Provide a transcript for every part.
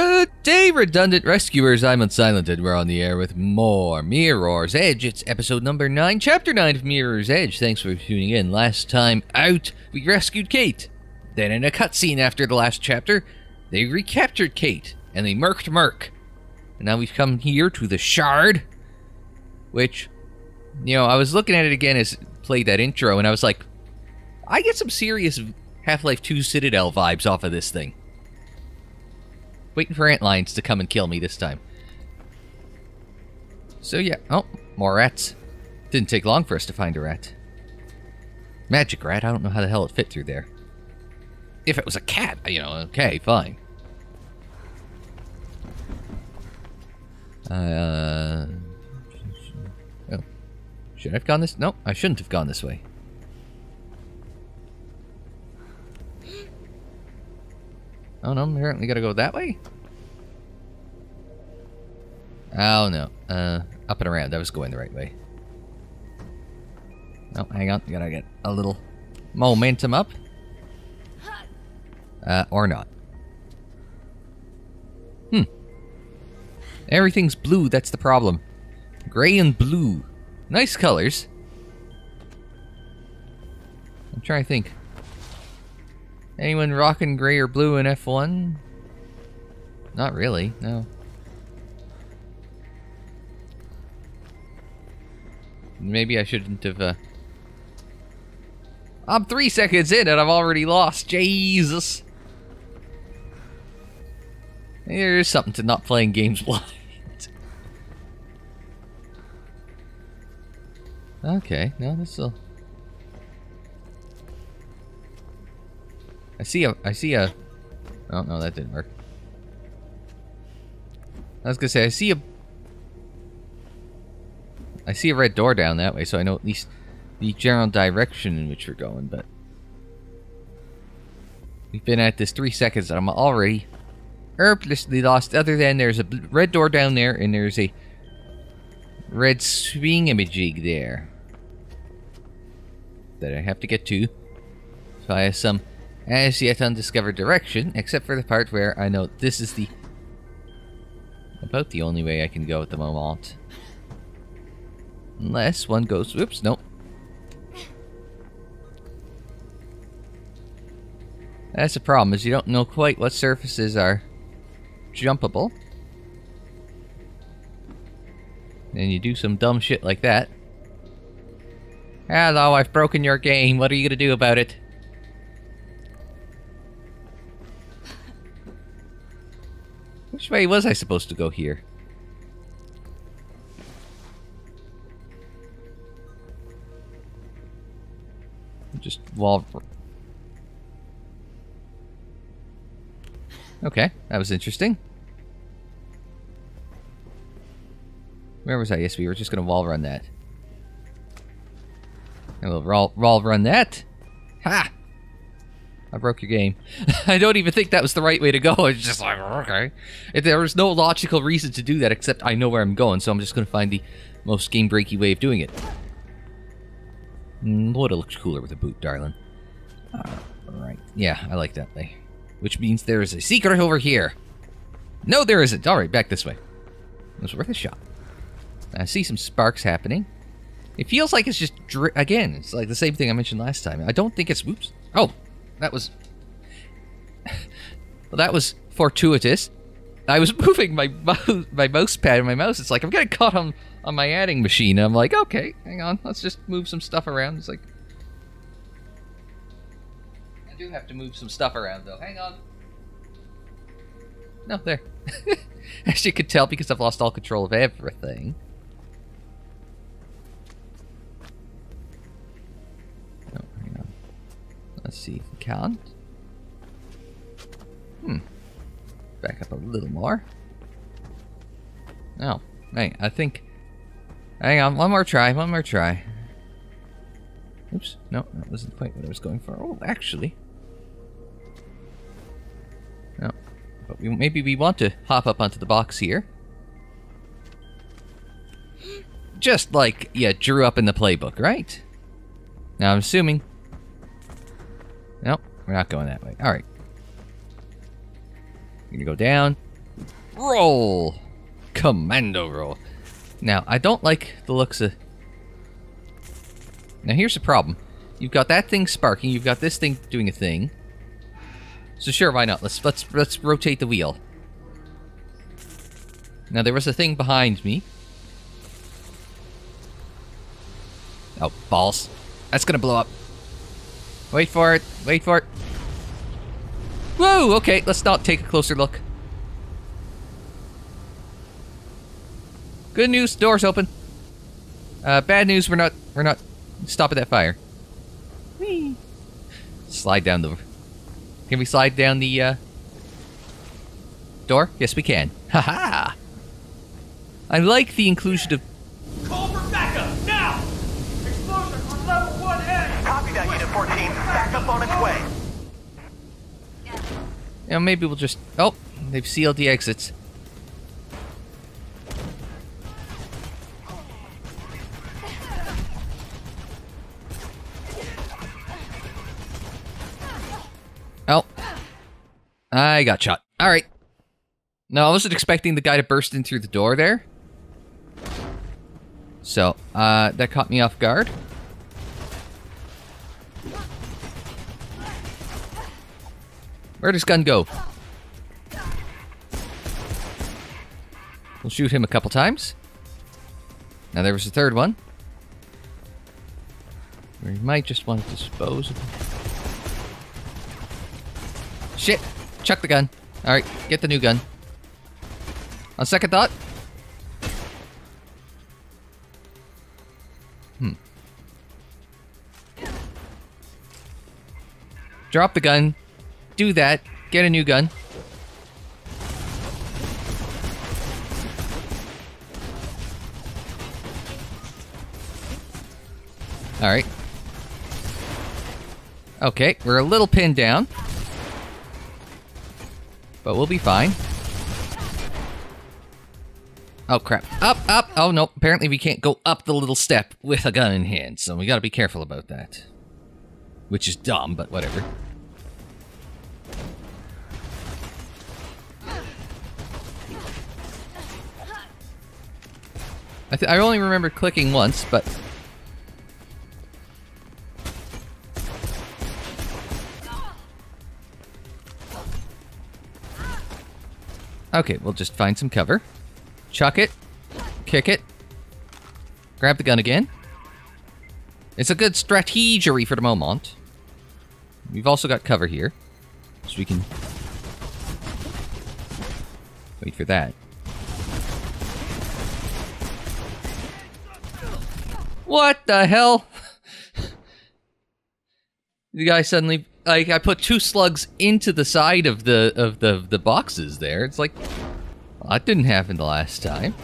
Good day, redundant rescuers. I'm Unsilented. We're on the air with more Mirror's Edge. It's episode number 9, chapter 9 of Mirror's Edge. Thanks for tuning in. Last time out, we rescued Kate. Then, in a cutscene after the last chapter, they recaptured Kate and they murked Merc. And now we've come here to the Shard, which, you know, I was looking at it again as played that intro, and I was like, I get some serious Half Life 2 Citadel vibes off of this thing. Waiting for antlions to come and kill me this time. So yeah, oh, more rats. Didn't take long for us to find a rat. Magic rat, I don't know how the hell it fit through there. If it was a cat, you know, okay, fine. Uh, oh. Should I have gone this? No, I shouldn't have gone this way. Oh no, apparently gotta go that way? Oh no. Uh, up and around. I was going the right way. Oh, hang on. Gotta get a little momentum up. Uh, or not. Hmm. Everything's blue, that's the problem. Gray and blue. Nice colors. I'm trying to think. Anyone rocking gray or blue in F1? Not really, no. Maybe I shouldn't have, uh... I'm three seconds in and I've already lost. Jesus. There's something to not playing games blind. okay, no, this will... I see a, I see a, oh no, that didn't work. I was gonna say, I see a, I see a red door down that way, so I know at least the general direction in which we're going, but we've been at this three seconds and I'm already hopelessly lost, other than there's a red door down there and there's a red swing imaging there that I have to get to So I have some as yet undiscovered direction, except for the part where I know this is the about the only way I can go at the moment. Unless one goes, whoops, nope. That's the problem, is you don't know quite what surfaces are jumpable. And you do some dumb shit like that. Hello, I've broken your game. What are you gonna do about it? Which way was I supposed to go here? Just wall... Okay, that was interesting. Where was I? Yes, we were just gonna wall run that. And we'll wall, wall run that. Ha! I broke your game. I don't even think that was the right way to go. It's just like, okay. If there was no logical reason to do that except I know where I'm going, so I'm just going to find the most game-breaky way of doing it. Mm, would have looked cooler with a boot, darling. Alright. Yeah, I like that way. Which means there is a secret over here. No, there isn't. Alright, back this way. It was worth a shot. I see some sparks happening. It feels like it's just... Again, it's like the same thing I mentioned last time. I don't think it's... Oops. Oh, that was... well, that was fortuitous. I was moving my mouse, my mouse pad and my mouse. It's like, I'm getting caught on, on my adding machine. I'm like, okay, hang on. Let's just move some stuff around. It's like... I do have to move some stuff around, though. Hang on. No, there. As you could tell, because I've lost all control of everything. Let's see can. Hmm. Back up a little more. Oh, hey, I think... Hang on, one more try, one more try. Oops, no, that wasn't quite what I was going for. Oh, actually... No, but we, maybe we want to hop up onto the box here. Just like you drew up in the playbook, right? Now I'm assuming Nope, we're not going that way. Alright. We're gonna go down. roll. Commando roll. Now, I don't like the looks of... Now, here's the problem. You've got that thing sparking, you've got this thing doing a thing. So sure, why not? Let's let's let's rotate the wheel. Now there was a thing behind me. Oh, balls. That's gonna blow up. Wait for it. Wait for it. Whoa, okay, let's not take a closer look. Good news, door's open. Uh, bad news, we're not, we're not stopping that fire. Whee! Slide down the... Can we slide down the, uh... Door? Yes, we can. Haha! -ha! I like the inclusion of... Call for backup, now! Explosion on level 1 A! Copy that, Unit 14. Backup on its way. You know, maybe we'll just... Oh, they've sealed the exits. Oh. I got shot. Alright. No, I wasn't expecting the guy to burst in through the door there. So, uh, that caught me off guard. Where does gun go? We'll shoot him a couple times. Now there was a third one. We might just want to dispose of him. Shit! Chuck the gun. Alright, get the new gun. On second thought. Hmm. Drop the gun. Do that. Get a new gun. Alright. Okay, we're a little pinned down. But we'll be fine. Oh crap. Up, up! Oh no, apparently we can't go up the little step with a gun in hand, so we gotta be careful about that. Which is dumb, but whatever. I, I only remember clicking once, but... Okay, we'll just find some cover. Chuck it. Kick it. Grab the gun again. It's a good strategery for the moment. We've also got cover here. So we can... Wait for that. What the hell? the guy suddenly like I put two slugs into the side of the of the the boxes there. It's like well, that didn't happen the last time.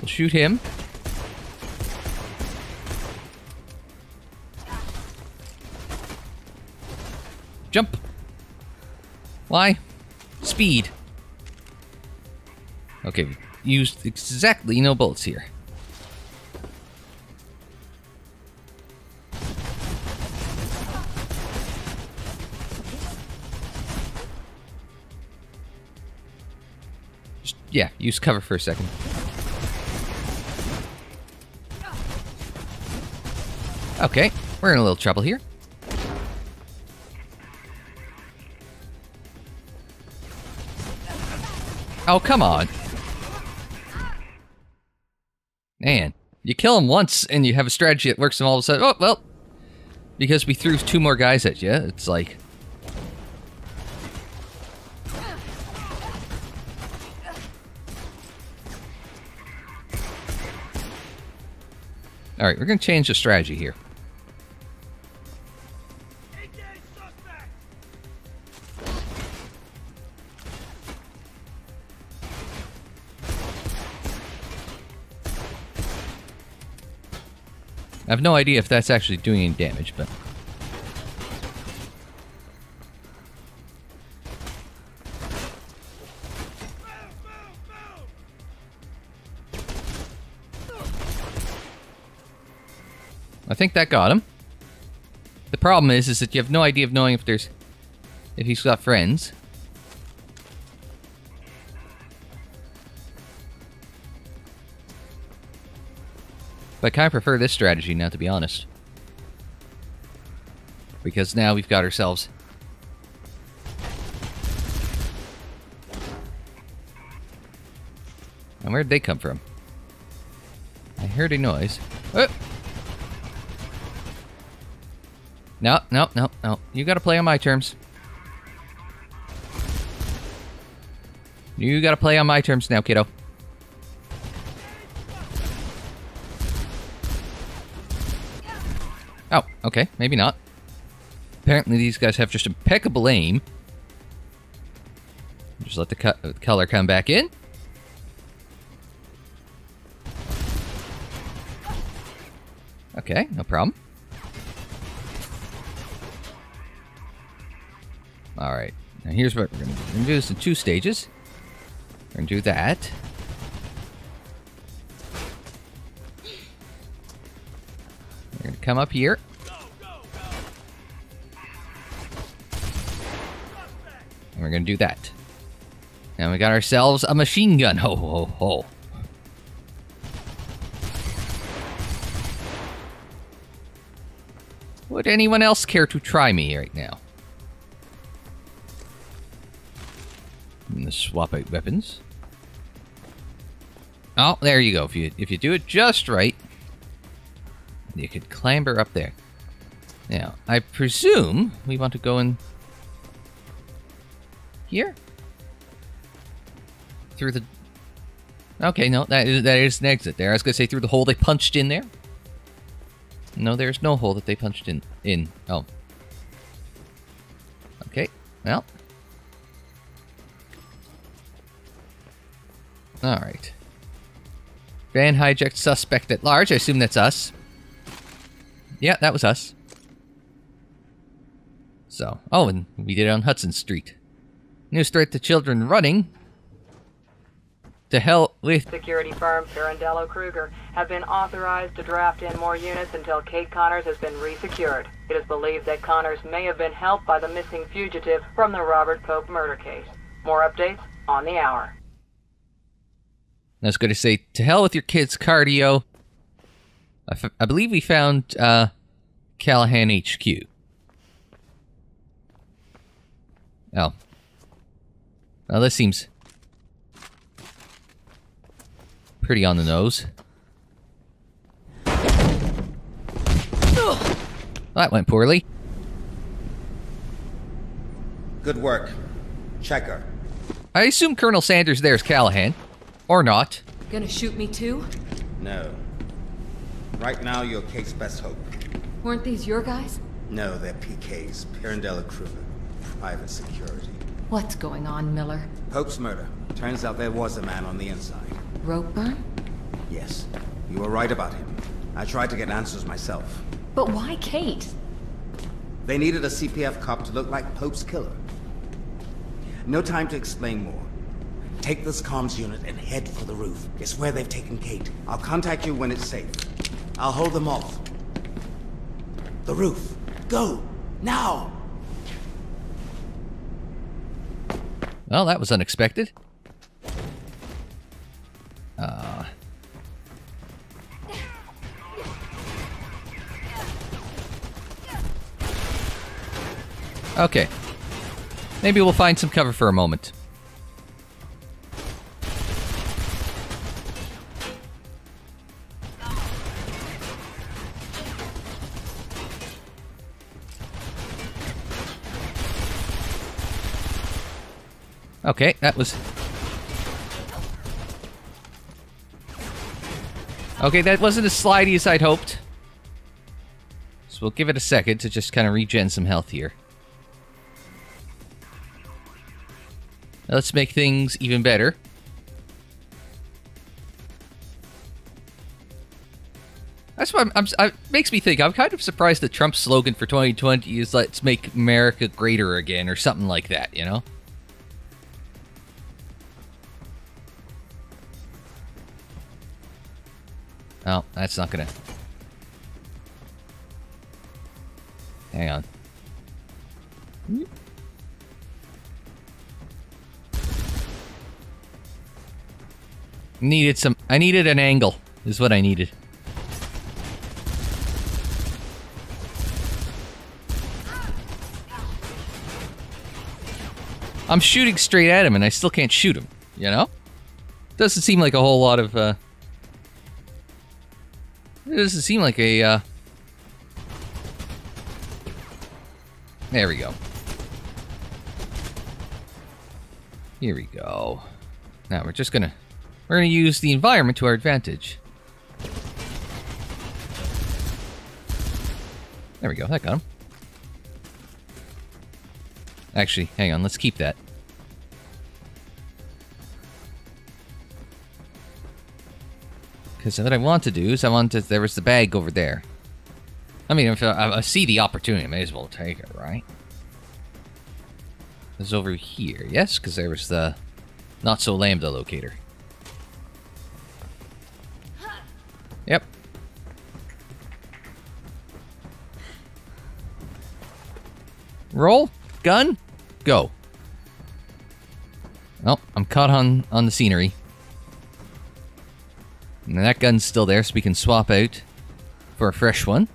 We'll shoot him. Jump. Why? Speed. Okay, used exactly no bullets here. Just, yeah, use cover for a second. Okay, we're in a little trouble here. Oh, come on. Man, you kill him once and you have a strategy that works and all of a sudden, oh, well, because we threw two more guys at you, it's like... Alright, we're going to change the strategy here. I have no idea if that's actually doing any damage, but... I think that got him. The problem is, is that you have no idea of knowing if there's, if he's got friends. But I kind of prefer this strategy now, to be honest. Because now we've got ourselves... And where'd they come from? I heard a noise. Oh! No, no, no, no. You gotta play on my terms. You gotta play on my terms now, kiddo. Oh, okay, maybe not. Apparently these guys have just impeccable aim. Just let the co uh, color come back in. Okay, no problem. Alright, now here's what we're gonna do. We're gonna do this in two stages. We're gonna do that. Come up here. And we're gonna do that. And we got ourselves a machine gun. Ho ho ho. Would anyone else care to try me right now? Hmm, I'm gonna swap out weapons. Oh, there you go. If you if you do it just right, you could clamber up there. Now, I presume we want to go in here through the. Okay, no, that is that is an exit there. I was gonna say through the hole they punched in there. No, there's no hole that they punched in. In. Oh. Okay. Well. Alright. Van hijacked suspect at large. I assume that's us. Yeah, that was us. So. Oh, and we did it on Hudson Street. News threat to children running. To hell with Security firm Pirandello Kruger have been authorized to draft in more units until Kate Connors has been resecured. It is believed that Connors may have been helped by the missing fugitive from the Robert Pope murder case. More updates on the hour. I was going to say, to hell with your kids' cardio. I, f- I believe we found uh, Callaghan HQ. Oh. Well, this seems pretty on the nose. That went poorly. Good work. Checker. I assume Colonel Sanders there's Callaghan. Or not. Gonna shoot me too? No. Right now, you're Kate's best hope. Weren't these your guys? No, they're PK's. Pirandello Kruger. Private security. What's going on, Miller? Pope's murder. Turns out there was a man on the inside. Ropeburn? Yes. You were right about him. I tried to get answers myself. But why Kate? They needed a CPF cop to look like Pope's killer. No time to explain more. Take this comms unit and head for the roof. It's where they've taken Kate. I'll contact you when it's safe. I'll hold them off. The roof. Go! Now! Well, that was unexpected. Uh. Okay. Maybe we'll find some cover for a moment. Okay, that was... Okay, that wasn't as slidey as I'd hoped. So we'll give it a second to just kind of regen some health here. Let's make things even better. That's what I'm, I'm, I, makes me think. I'm kind of surprised that Trump's slogan for 2020 is "Let's make America greater again" or something like that. You know? Oh, that's not gonna. hang on. Needed some. I needed an angle. Is what I needed. I'm shooting straight at him and I still can't shoot him, you know? Doesn't seem like a whole lot of, uh... It doesn't seem like a, uh... There we go. Here we go. Now we're just gonna... We're gonna use the environment to our advantage. There we go, that got him. Actually, hang on, let's keep that. Because what I want to do is I want to... There was the bag over there. I mean, if I, I see the opportunity, I may as well take it, right? It's over here, yes? Because there was the not so lambda locator. Yep. Roll, gun, go. Oh, I'm caught on on the scenery. And that gun's still there, so we can swap out for a fresh one.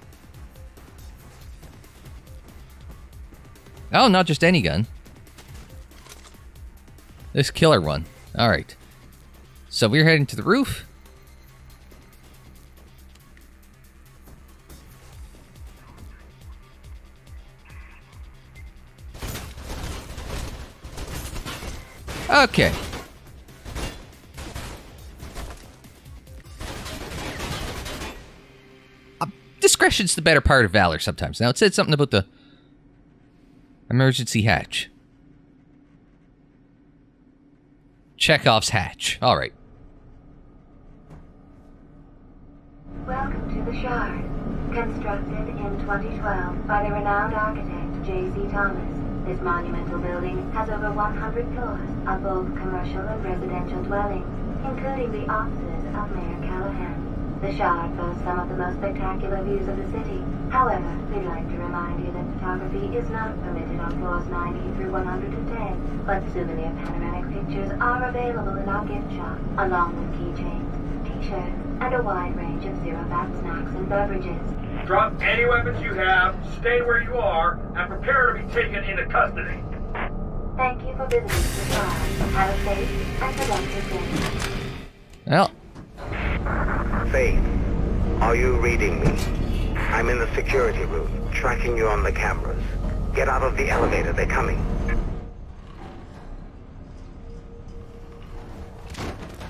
Oh, not just any gun. This killer one. Alright. So we're heading to the roof. Okay. Discretion's the better part of valor sometimes. Now, it said something about the emergency hatch. Chekhov's hatch. All right. Welcome to the Shard. Constructed in 2012 by the renowned architect J.C. Thomas, this monumental building has over 100 floors of both commercial and residential dwellings, including the offices of Mayor Callaghan. The Shard boasts some of the most spectacular views of the city. However, we'd like to remind you that photography is not permitted on floors 90 through 110, but souvenir panoramic pictures are available in our gift shop, along with keychains, t-shirts, and a wide range of zero-fat snacks and beverages. Drop any weapons you have, stay where you are, and prepare to be taken into custody. Thank you for visiting the Shard. Have a safe and productive day. Faith, are you reading me? I'm in the security room, tracking you on the cameras. Get out of the elevator, they're coming.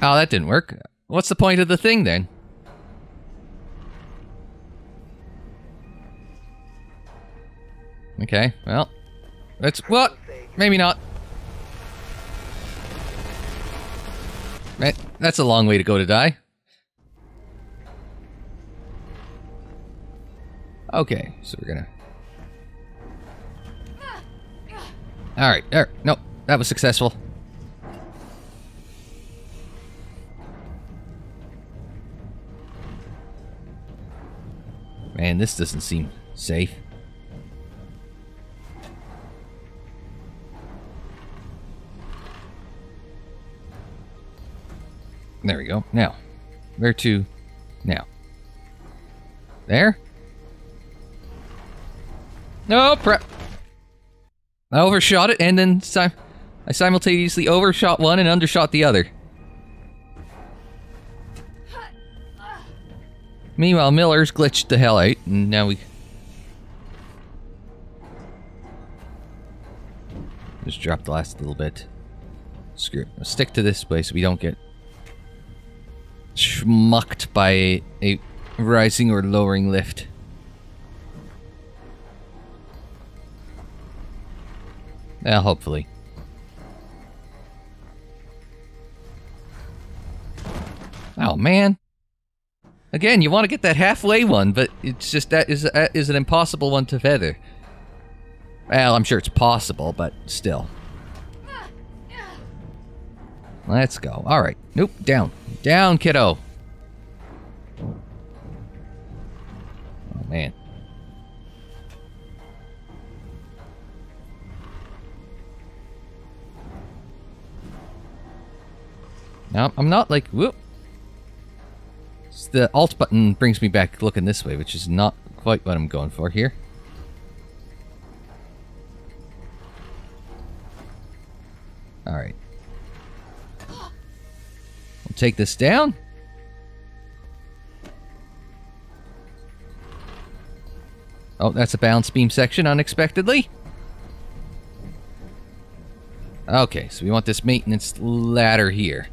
oh, that didn't work. What's the point of the thing then? Okay, well, let's what? Maybe not. That's a long way to go to die. Okay, so we're gonna. All right, there. Nope, that was successful. Man, this doesn't seem safe. There we go. Now, where to now? There? Oh, no, prep. I overshot it and then sim I simultaneously overshot one and undershot the other. Meanwhile, Miller's glitched the hell out, and now we... Just drop the last little bit. Screw it. Stick to this place so we don't get schmucked by a rising or lowering lift. Yeah, hopefully. Oh man. Again, you want to get that halfway one, but it's just that is that is an impossible one to feather. Well, I'm sure it's possible, but still. Let's go. All right. Nope. Down. Down, kiddo. Oh man. Now, I'm not like, whoop. It's the alt button brings me back looking this way, which is not quite what I'm going for here. Alright. We'll take this down. Oh, that's a balance beam section unexpectedly. Okay, so we want this maintenance ladder here.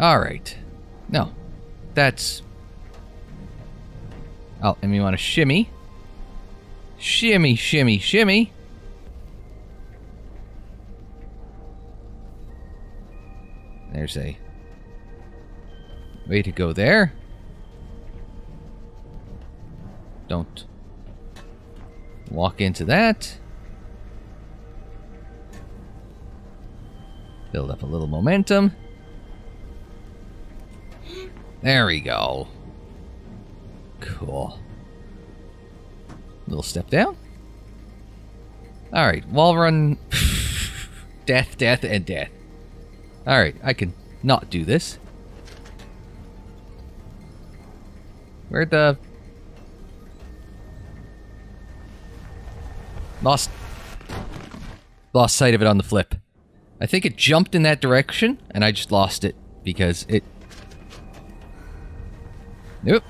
Alright. No. That's... Oh, and we want to shimmy. Shimmy, shimmy, shimmy. There's a way to go there. Don't walk into that. Build up a little momentum. There we go. Cool. Little step down. Alright, wall run. death, death, and death. Alright, I can not do this. Where'd the... Lost... Lost sight of it on the flip. I think it jumped in that direction, and I just lost it because it... Nope.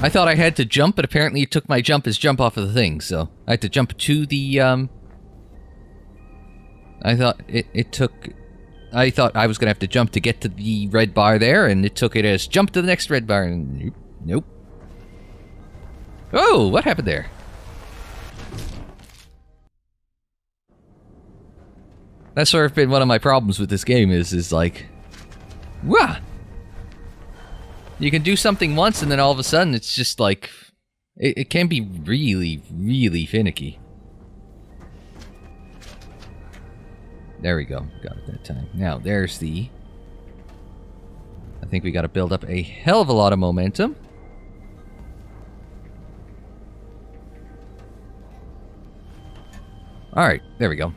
I thought I had to jump, but apparently it took my jump as jump off of the thing, so I had to jump to the, um... I thought it, it took... I thought I was gonna have to jump to get to the red bar there, and it took it as jump to the next red bar, and nope. nope. Oh, what happened there? That's sort of been one of my problems with this game is, is like... Wah! You can do something once and then all of a sudden it's just like... It, it can be really, really finicky. There we go. Got it that time. Now, there's the... I think we got to build up a hell of a lot of momentum. Alright, there we go.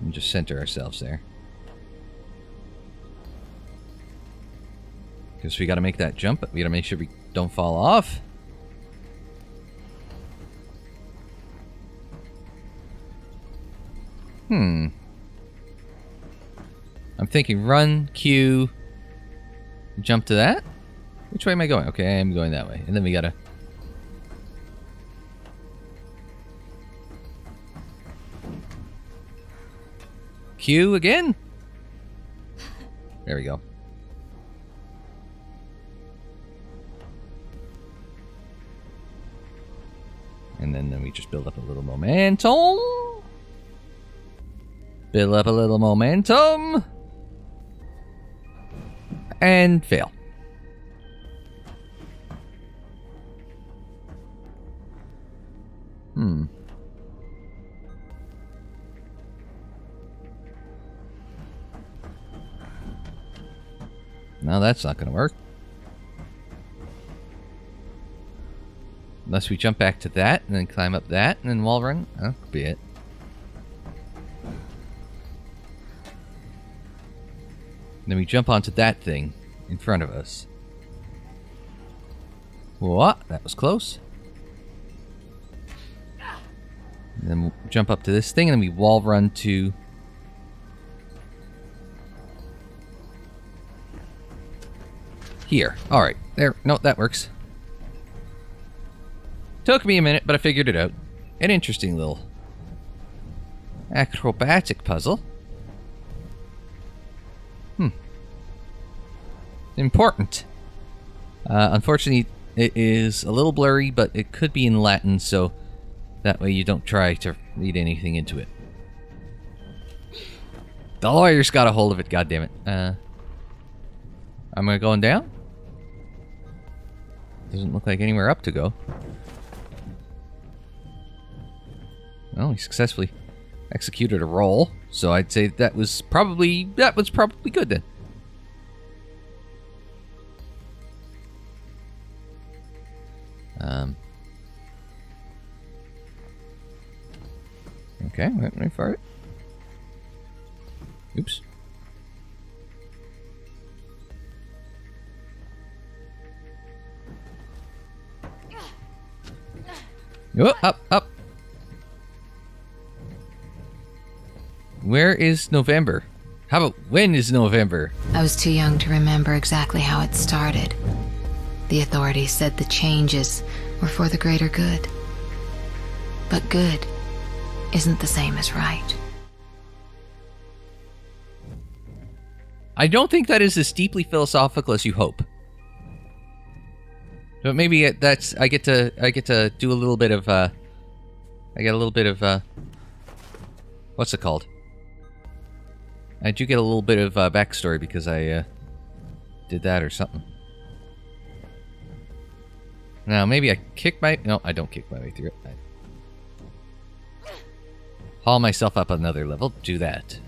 And just center ourselves there. Because we got to make that jump, we got to make sure we don't fall off. Hmm. I'm thinking run, Q, jump to that? Which way am I going? Okay, I'm going that way. And then we gotta... Q again? There we go. And then, then we just build up a little momentum. Build up a little momentum. And fail. Hmm. No, that's not going to work. Unless we jump back to that and then climb up that and then wall run. That could be it. Then we jump onto that thing in front of us. What? That was close. And then we'll jump up to this thing and then we wall run to... Here. Alright. There. No, that works. Took me a minute, but I figured it out. An interesting little acrobatic puzzle. Hmm. Important. Uh, unfortunately, it is a little blurry, but it could be in Latin, so that way you don't try to read anything into it. The lawyers got a hold of it, goddammit. Uh, am I going down? Doesn't look like anywhere up to go. Well, he successfully executed a roll, so I'd say that was probably that was probably good then. Um, Okay, wait, wait for it. Oops. Oh, up, up. Where is November? How about when is November? I was too young to remember exactly how it started. The authorities said the changes were for the greater good. But good isn't the same as right. I don't think that is as deeply philosophical as you hope. But maybe it, that's I get to I get to do a little bit of uh I get a little bit of uh what's it called? I do get a little bit of uh, backstory because I uh, did that or something. Now maybe I kick my no I don't kick my way through it. I haul myself up another level. Do that.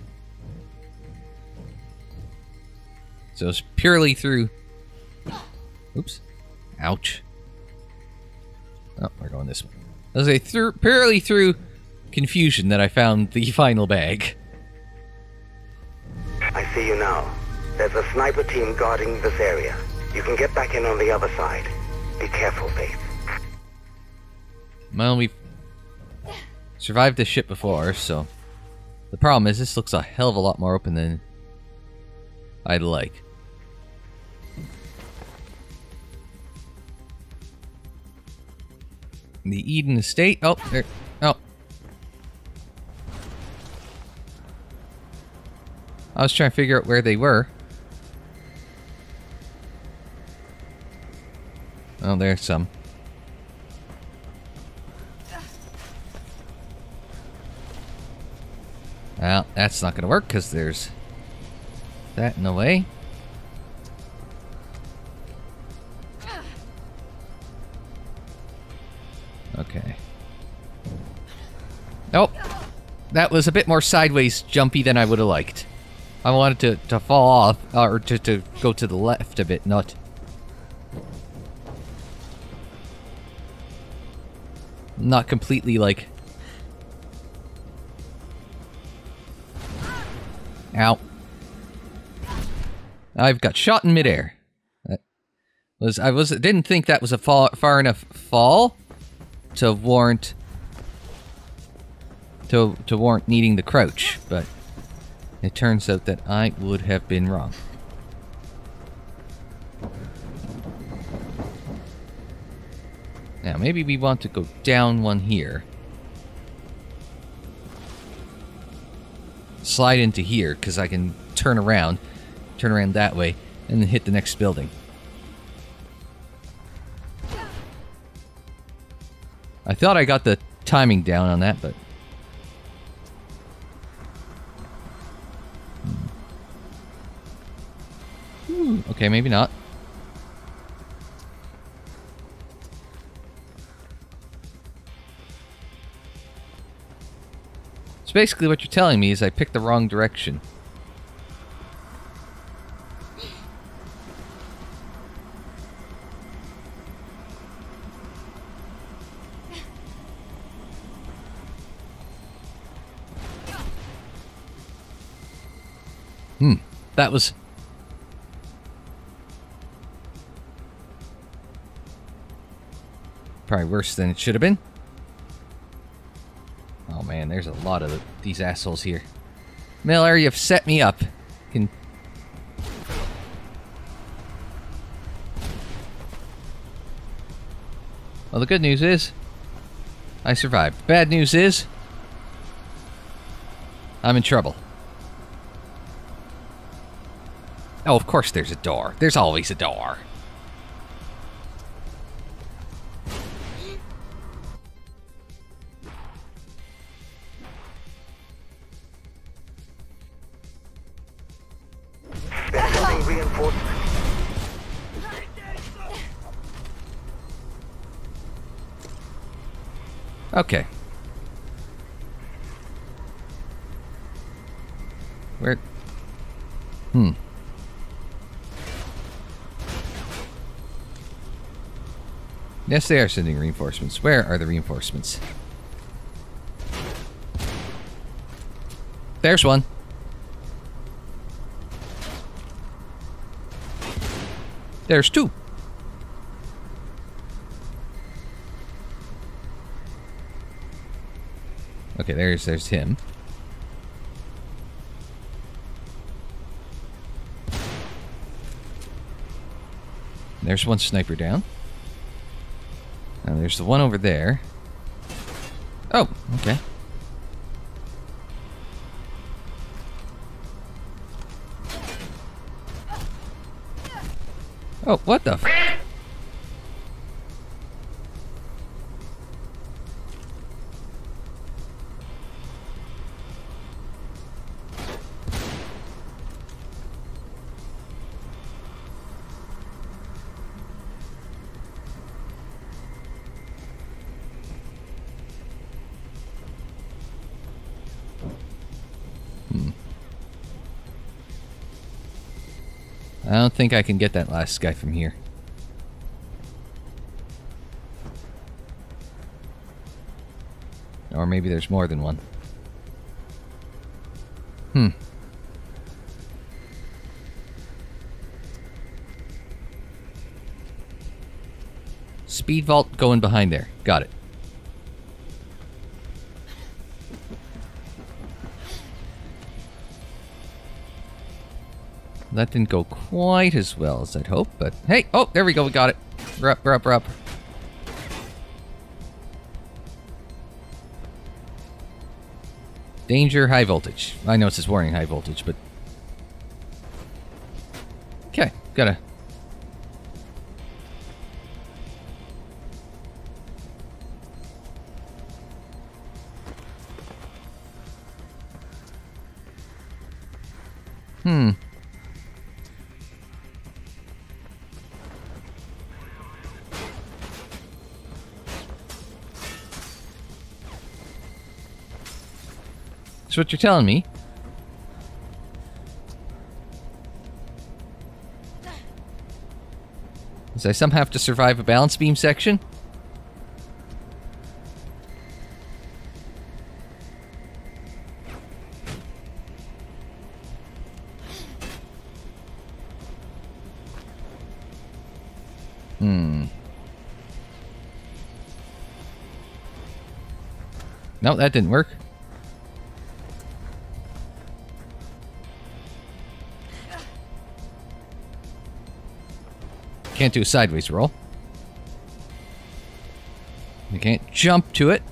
So it's purely through. Oops. Ouch. Oh, we're going this way. I was through purely through confusion that I found the final bag. I see you now. There's a sniper team guarding this area. You can get back in on the other side. Be careful, Faith. Well, we've survived this shit before, so the problem is this looks a hell of a lot more open than I'd like. The Eden Estate. Oh, there. I was trying to figure out where they were. Oh, there's some. Well, that's not going to work because there's that in the way. Okay. Nope. That was a bit more sideways jumpy than I would have liked. I wanted to, to fall off, or to, to go to the left a bit, not... Not completely, like... Ow. I've got shot in midair. Was I was didn't think that was a far, far enough fall to warrant to to warrant needing the crouch, but it turns out that I would have been wrong. Now maybe we want to go down one here. Slide into here because I can turn around, turn around that way, and then hit the next building. I thought I got the timing down on that, but... Hmm, okay, maybe not. So basically what you're telling me is I picked the wrong direction. Hmm. That was... Probably worse than it should have been. Oh man, there's a lot of these assholes here. Miller, you've set me up. Can... Well, the good news is... I survived. Bad news is... I'm in trouble. Oh, of course there's a door. There's always a door. Okay. Where? Hmm. Yes, they are sending reinforcements. Where are the reinforcements? There's one. There's two. Okay, there's there's him. There's one sniper down. And there's the one over there. Oh, okay. Oh, what the? I don't think I can get that last guy from here. Or maybe there's more than one. Hmm. Speed vault going behind there. Got it. That didn't go quite as well as I'd hoped, but hey, oh, there we go, we got it. We're up, we're up, we're up. Danger, high voltage. I know it says warning, high voltage, but... Okay, gotta... What you're telling me. Is I somehow have to survive a balance beam section? Hmm. No, that didn't work. Can't do a sideways roll. You can't jump to it.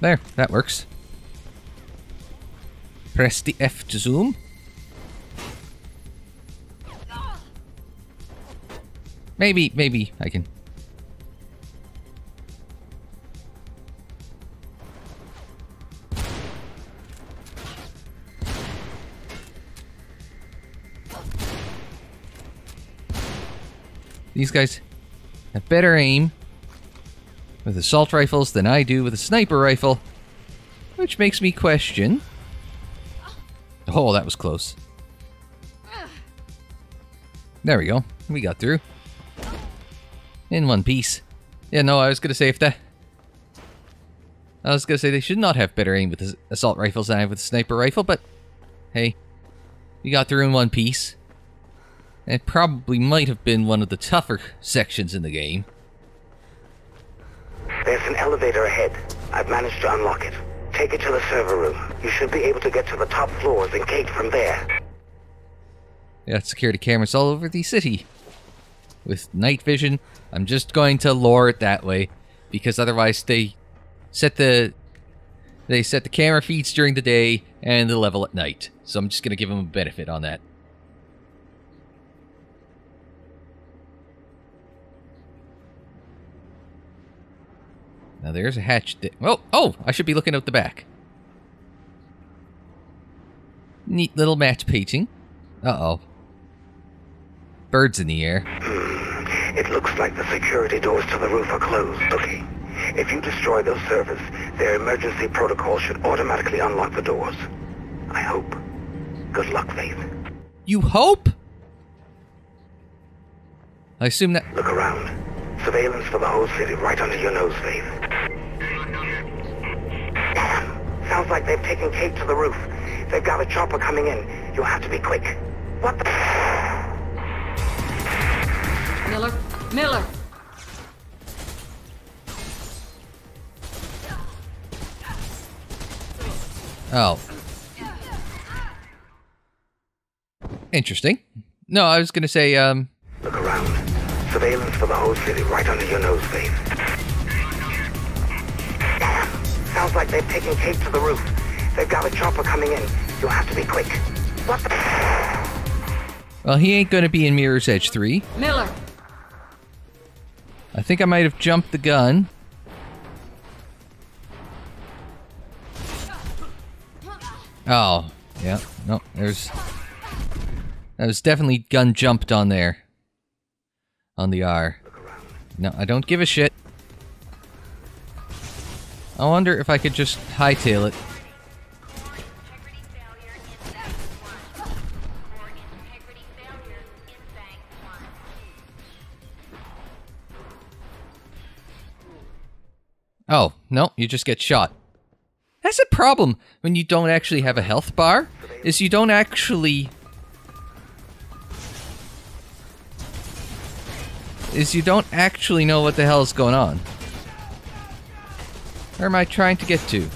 There, that works. Press the F to zoom. Maybe, maybe I can. These guys have better aim with assault rifles than I do with a sniper rifle, which makes me question. Oh, that was close. There we go. We got through. In one piece. Yeah, no, I was gonna say if that... I was gonna say they should not have better aim with assault rifles than I have with sniper rifle, but... Hey. We got through in one piece. It probably might have been one of the tougher sections in the game. There's an elevator ahead. I've managed to unlock it. Take it to the server room. You should be able to get to the top floors and gate from there. Got security cameras all over the city. With night vision, I'm just going to lure it that way because otherwise they set the they set the camera feeds during the day and the level at night. So I'm just going to give them a benefit on that. Now there's a hatch. oh, oh! I should be looking out the back. Neat little match painting. Uh oh. Birds in the air. It looks like the security doors to the roof are closed. Okay. If you destroy those servers, their emergency protocol should automatically unlock the doors. I hope. Good luck, Faith. You hope? I assume that. Look around. Surveillance for the whole city right under your nose, Faith. Damn. Sounds like they've taken Kate to the roof. They've got a chopper coming in. You'll have to be quick. What the... Miller? Miller! Oh. Interesting. No, I was gonna say, um, Look around. Surveillance for the whole city right under your nose, babe. Damn. Sounds like they've taken Kate to the roof. They've got a chopper coming in. You'll have to be quick. What the... well, he ain't gonna be in Mirror's Edge 3. Miller! I think I might have jumped the gun. Oh, yeah. No, there's. That was definitely gun jumped on there. On the R. No, I don't give a shit. I wonder if I could just hightail it. Oh, no, you just get shot. That's a problem when you don't actually have a health bar, is you don't actually... Is you don't actually know what the hell is going on. Where am I trying to get to?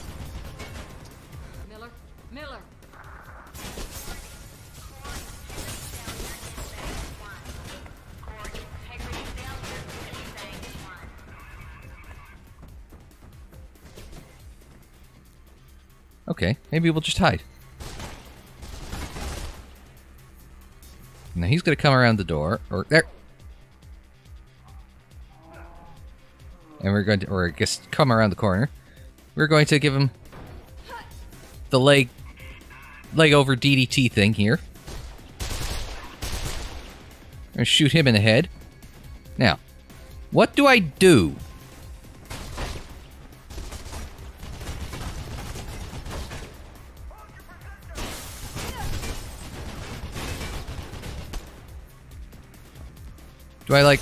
Okay, maybe we'll just hide. Now he's gonna come around the door, or there. And we're going to, or I guess, come around the corner. We're going to give him the leg, leg over DDT thing here. And shoot him in the head. Now, what do I do? Do I like...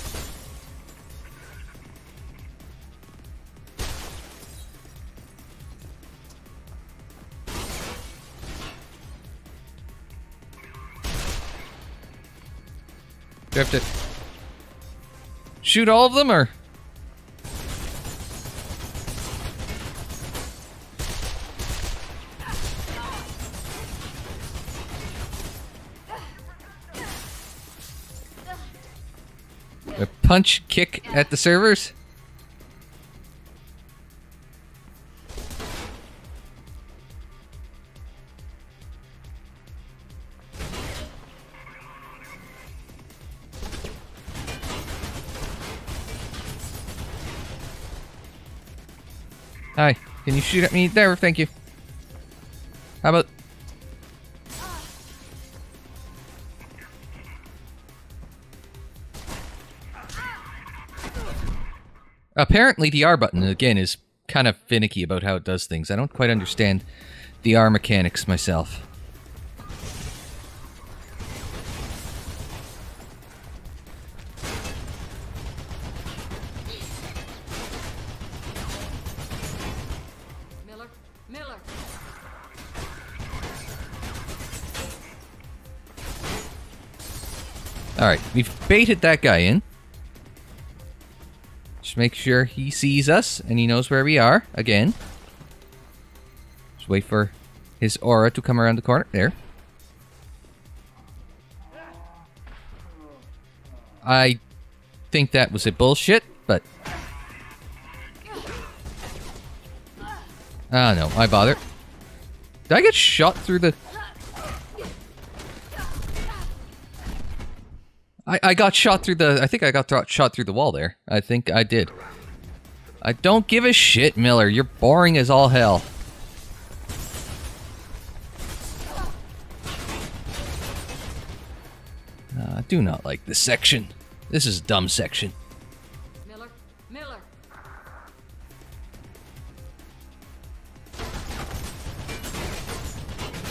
Do I have to shoot all of them, or...? Punch kick at the servers? Hi, can you shoot at me? There, thank you. How about... Apparently the R button, again, is kind of finicky about how it does things. I don't quite understand the R mechanics myself. Miller? Miller! Alright, we've baited that guy in. Just make sure he sees us and he knows where we are again. Just wait for his aura to come around the corner. There. I think that was a bullshit, but. Ah, no, I bother. Did I get shot through the. I, I got shot through the... I think I got th shot through the wall there. I think I did. I don't give a shit, Miller. You're boring as all hell. Uh, I do not like this section. This is a dumb section. Miller, Miller.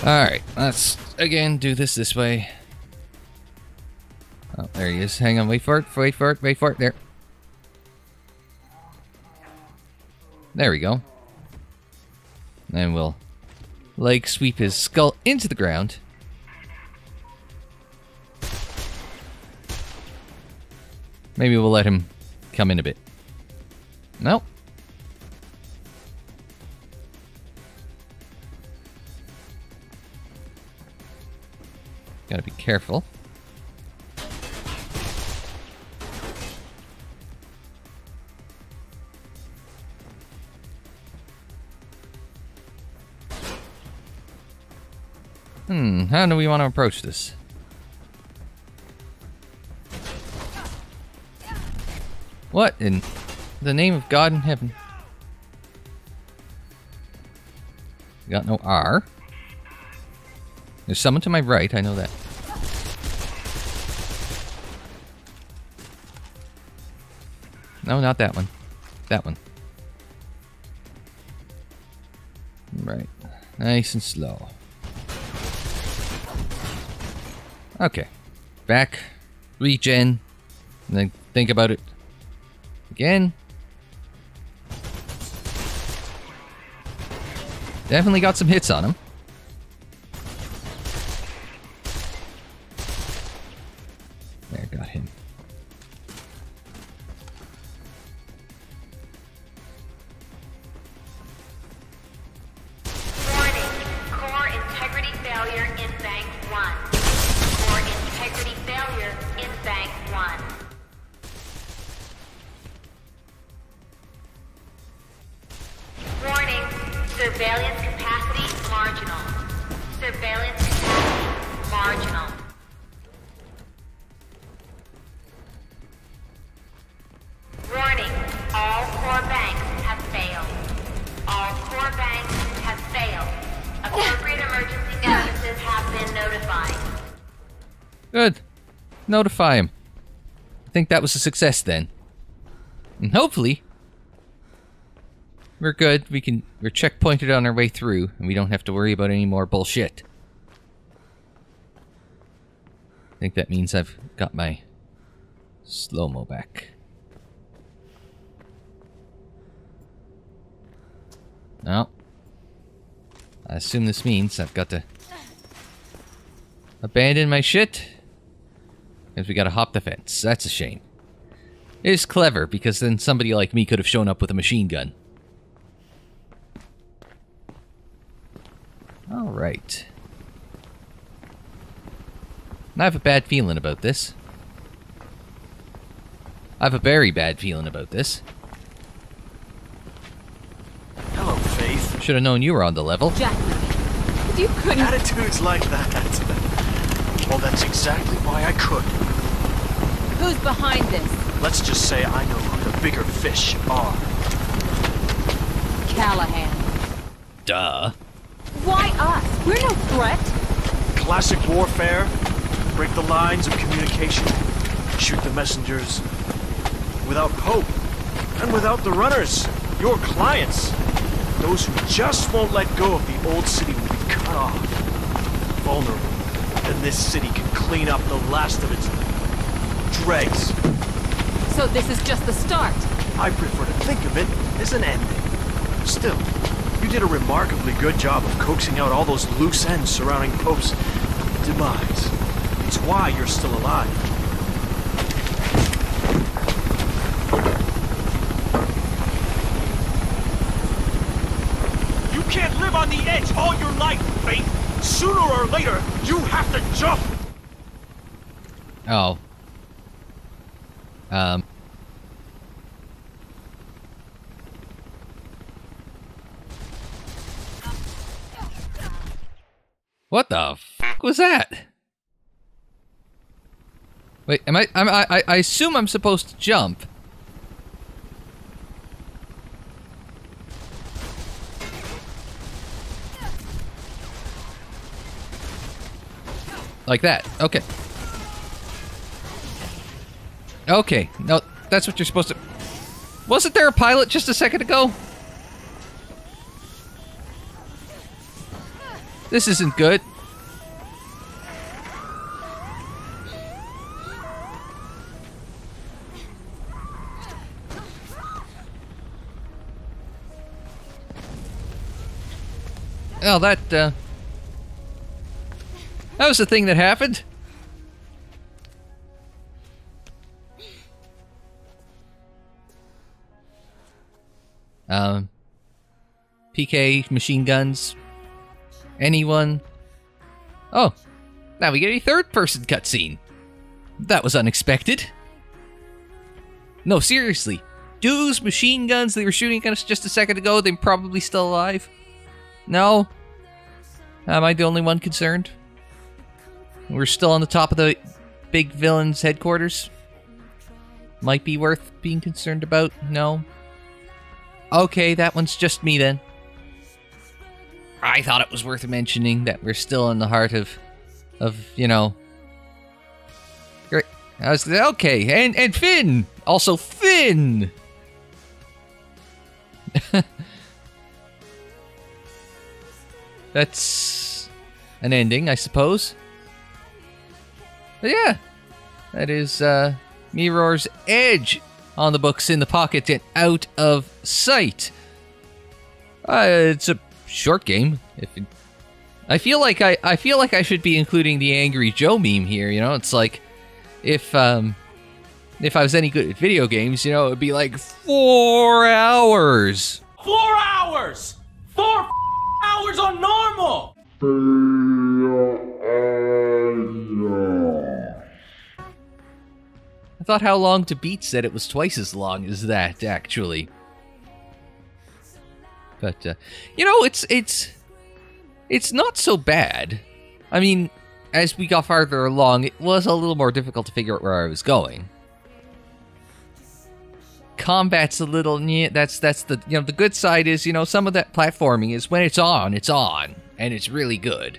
All right, let's again do this this way. Oh, there he is. Hang on, wait for it, wait for it, wait for it. There. There we go. And we'll leg sweep his skull into the ground. Maybe we'll let him come in a bit. Nope. Gotta be careful. Hmm, how do we want to approach this? What in the name of God in heaven? Got no R. There's someone to my right, I know that. No, not that one. That one. Right. Nice and slow. Okay. Back. Regen. And then think about it. Again. Definitely got some hits on him. Notify him. I think that was a success then. And hopefully, we're good. We can we're checkpointed on our way through, and we don't have to worry about any more bullshit. I think that means I've got my slow mo back. No. I assume this means I've got to abandon my shit. Because we gotta hop the fence. That's a shame. It is clever, because then somebody like me could have shown up with a machine gun. Alright. I have a bad feeling about this. I have a very bad feeling about this. Hello, Faith. Should have known you were on the level. You couldn't. Attitudes like that. Well, that's exactly why I could. Who's behind this? Let's just say I know who the bigger fish are. Callaghan. Duh. Why us? We're no threat. Classic warfare. Break the lines of communication. Shoot the messengers. Without hope. And without the runners. Your clients. Those who just won't let go of the old city will be cut off. Vulnerable. And this city can clean up the last of its dregs. So this is just the start. I prefer to think of it as an ending. Still, you did a remarkably good job of coaxing out all those loose ends surrounding Pope's demise. It's why you're still alive. You can't live on the edge all your life, Faith! Sooner or later, you have to jump! Oh. Um. What the fuck was that? Wait, am I? I I I assume I'm supposed to jump. Like that. Okay. Okay. No, that's what you're supposed to. Wasn't there a pilot just a second ago? This isn't good. Oh, that, uh... That was the thing that happened. Um... PK, machine guns. Anyone? Oh, now we get a third person cutscene. That was unexpected. No, seriously. Those machine guns they were shooting at us just a second ago, they're probably still alive. No? Am I the only one concerned? We're still on the top of the big villain's headquarters? Might be worth being concerned about? No? Okay, that one's just me then. I thought it was worth mentioning that we're still in the heart of, of you know. Great. I was okay, and and Finn, also Finn. That's an ending, I suppose. But yeah, that is uh, Mirror's Edge on the books in the pocket and out of sight. Uh, it's a short game. If it, I feel like I, I feel like I should be including the Angry Joe meme here. You know, it's like if um if I was any good at video games, you know, it'd be like four hours. Four hours. Four hours on normal. I thought how long to beat said it was twice as long as that actually. But uh, you know, it's it's it's not so bad. I mean, as we got farther along, it was a little more difficult to figure out where I was going. Combat's a little yeah, that's that's the you know the good side is you know some of that platforming is when it's on it's on and it's really good.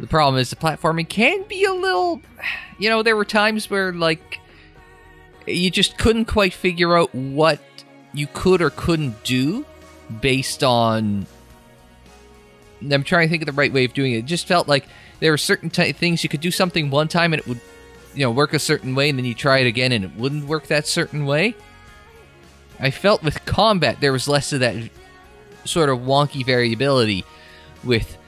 The problem is the platforming can be a little you know there were times where like you just couldn't quite figure out what you could or couldn't do based on I'm trying to think of the right way of doing it. It just felt like there were certain t- things you could do something one time and it would, you know, work a certain way, and then you try it again and it wouldn't work that certain way. I felt with combat there was less of that sort of wonky variability with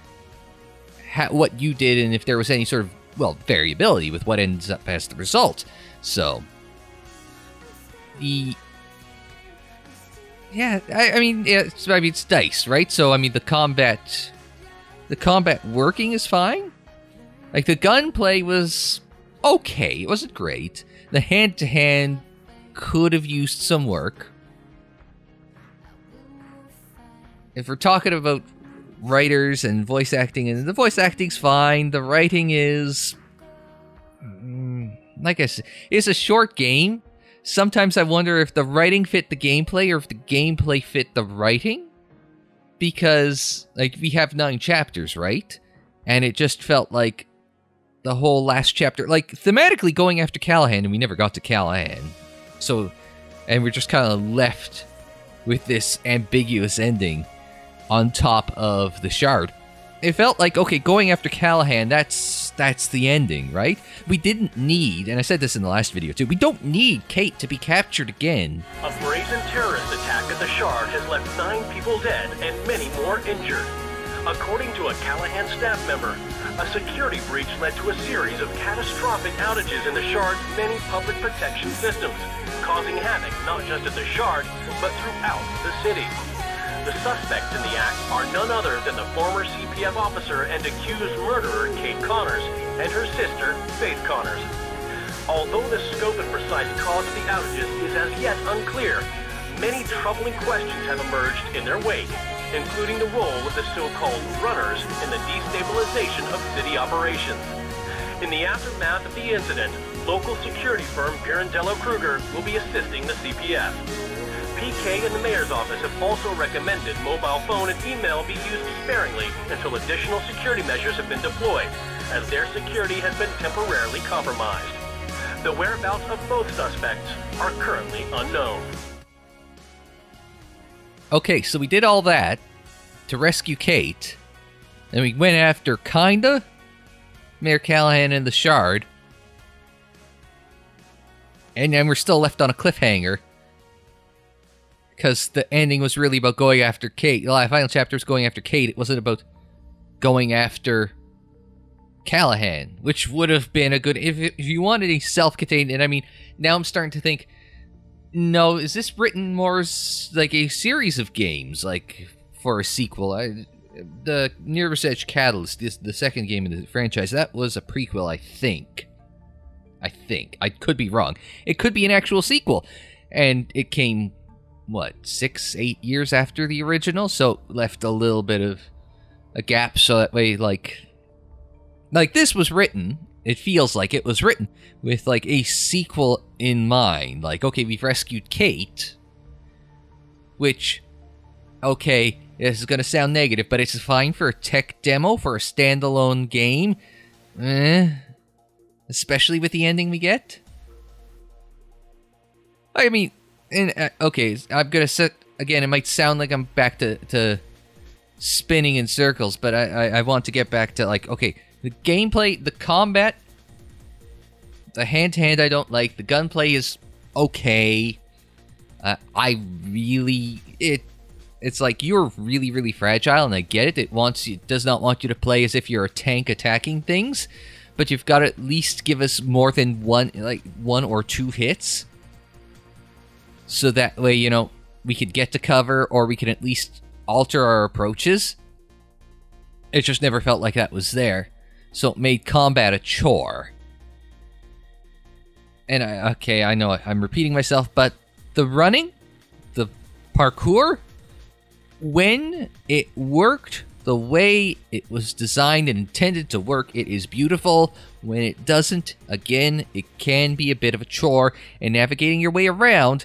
ha- what you did and if there was any sort of well variability with what ends up as the result. So the yeah, I, I mean, it's, I mean, it's DICE, right? So, I mean, the combat, the combat working is fine. Like the gunplay was okay; it wasn't great. The hand to hand could have used some work. If we're talking about writers and voice acting, and the voice acting's fine, the writing is, mm, like I said, it's a short game sometimes I wonder if the writing fit the gameplay or if the gameplay fit the writing. Because, like, we have nine chapters, right? And it just felt like the whole last chapter, like, thematically going after Callaghan, and we never got to Callaghan. So, and we're just kind of left with this ambiguous ending on top of the shard it felt like okay, going after Callaghan, that's that's the ending, right? We didn't need, and I said this in the last video too, we don't need Kate to be captured again. A brazen terrorist attack at the Shard has left nine people dead and many more injured. According to a Callaghan staff member, a security breach led to a series of catastrophic outages in the Shard's many public protection systems, causing havoc not just at the Shard, but throughout the city. The suspects in the act are none other than the former CPF officer and accused murderer Kate Connors and her sister, Faith Connors. Although the scope and precise cause of the outages is as yet unclear, many troubling questions have emerged in their wake, including the role of the so-called runners in the destabilization of city operations. In the aftermath of the incident, local security firm Pirandello Kruger will be assisting the CPF. PK and the mayor's office have also recommended mobile phone and email be used sparingly until additional security measures have been deployed, as their security has been temporarily compromised. The whereabouts of both suspects are currently unknown. Okay, so we did all that to rescue Kate, And we went after kinda Mayor Callaghan and the Shard. And then we're still left on a cliffhanger. Because the ending was really about going after Kate. The final chapter was going after Kate. It wasn't about going after Callaghan, which would have been a good if if you wanted a self-contained. And I mean, now I'm starting to think, no, is this written more like a series of games, like for a sequel? I, the Mirror's Edge Catalyst, the second game in the franchise, that was a prequel, I think. I think I could be wrong. It could be an actual sequel, and it came what six, eight years after the original, so left a little bit of a gap, so that way, like, like this was written. It feels like it was written with like a sequel in mind. Like, okay, we've rescued Kate, which, okay, this is gonna sound negative, but it's fine for a tech demo for a standalone game. Eh, especially with the ending we get. I mean, and uh, okay, I'm gonna set again. It might sound like I'm back to to spinning in circles, but I, I I want to get back to like okay, the gameplay, the combat, the hand to hand I don't like. The gunplay is okay. Uh, I really it. It's like you're really really fragile, and I get it. It wants it does not want you to play as if you're a tank attacking things, but you've got to at least give us more than one like one or two hits so that way, you know, we could get to cover or we could at least alter our approaches. It just never felt like that was there. So it made combat a chore. And I, okay, I know I'm repeating myself, but the running, the parkour, when it worked the way it was designed and intended to work, it is beautiful. When it doesn't, again, it can be a bit of a chore, and navigating your way around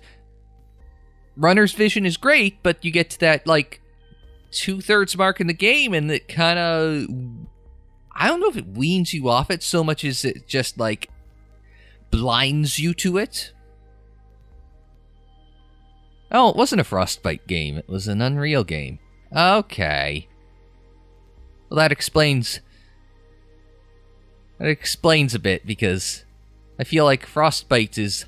runner's vision is great, but you get to that like two thirds mark in the game, and it kind of I don't know if it weans you off it so much as it just like blinds you to it. Oh, it wasn't a Frostbite game. It was an Unreal game. Okay. Well, that explains. That explains a bit because I feel like Frostbite is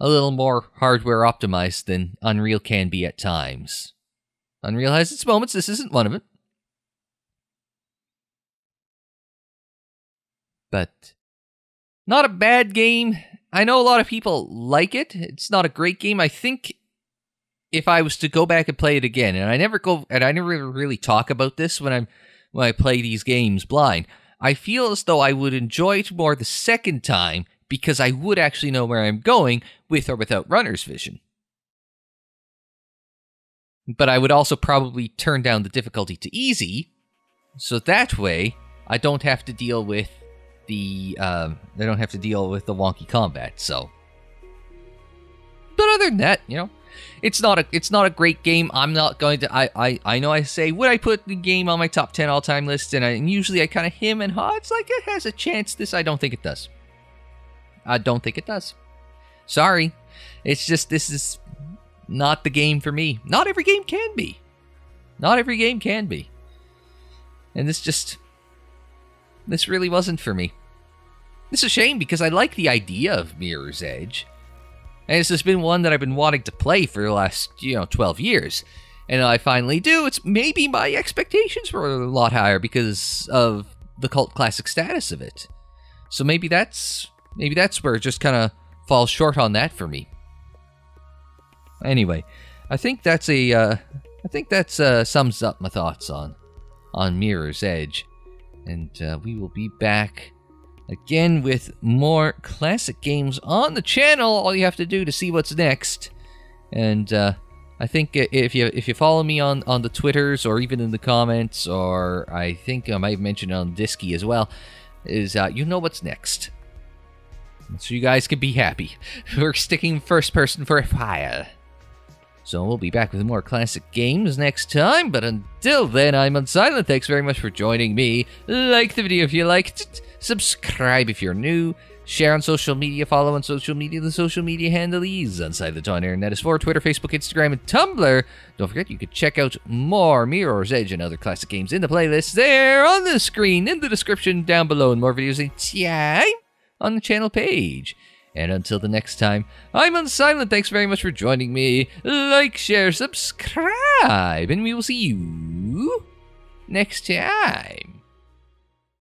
a little more hardware optimized than Unreal can be at times. Unreal has its moments, this isn't one of it. But not a bad game. I know a lot of people like it. It's not a great game. I think if I was to go back and play it again, and I never go and I never really talk about this when I'm when I play these games blind, I feel as though I would enjoy it more the second time because I would actually know where I'm going with or without runner's vision. But I would also probably turn down the difficulty to easy, so that way I don't have to deal with the um, I don't have to deal with the wonky combat. So, but other than that, you know, it's not a it's not a great game. I'm not going to. I I, I know I say would I put the game on my top ten all time list, and, I, and usually I kind of him and ha. It's like it has a chance. This I don't think it does. I don't think it does. Sorry. It's just this is not the game for me. Not every game can be. Not every game can be. And this just this really wasn't for me. It's a shame because I like the idea of Mirror's Edge. And this has been one that I've been wanting to play for the last, you know, 12 years. And I finally do. It's maybe my expectations were a lot higher because of the cult classic status of it. So maybe that's maybe that's where it just kind of falls short on that for me. Anyway, I think that's a uh, I think that's uh, sums up my thoughts on on Mirror's Edge, and uh, we will be back again with more classic games on the channel. All you have to do to see what's next, and uh, I think if you if you follow me on on the twitters or even in the comments, or I think I might mention on Disky as well, is uh, you know what's next so you guys can be happy. We're sticking first person for a while. So we'll be back with more classic games next time, but until then, I'm Unsilent. Thanks very much for joining me. Like the video if you liked it, subscribe if you're new, Share on social media, follow on social media. The social media handle is Unsilent on Air, and that is for Twitter, Facebook, Instagram, and Tumblr. Don't forget, you can check out more Mirror's Edge and other classic games in the playlist there on the screen, in the description down below, and more videos in time on the channel page. And until the next time, I'm Unsilent. Thanks very much for joining me. Like, share, subscribe, and we will see you next time.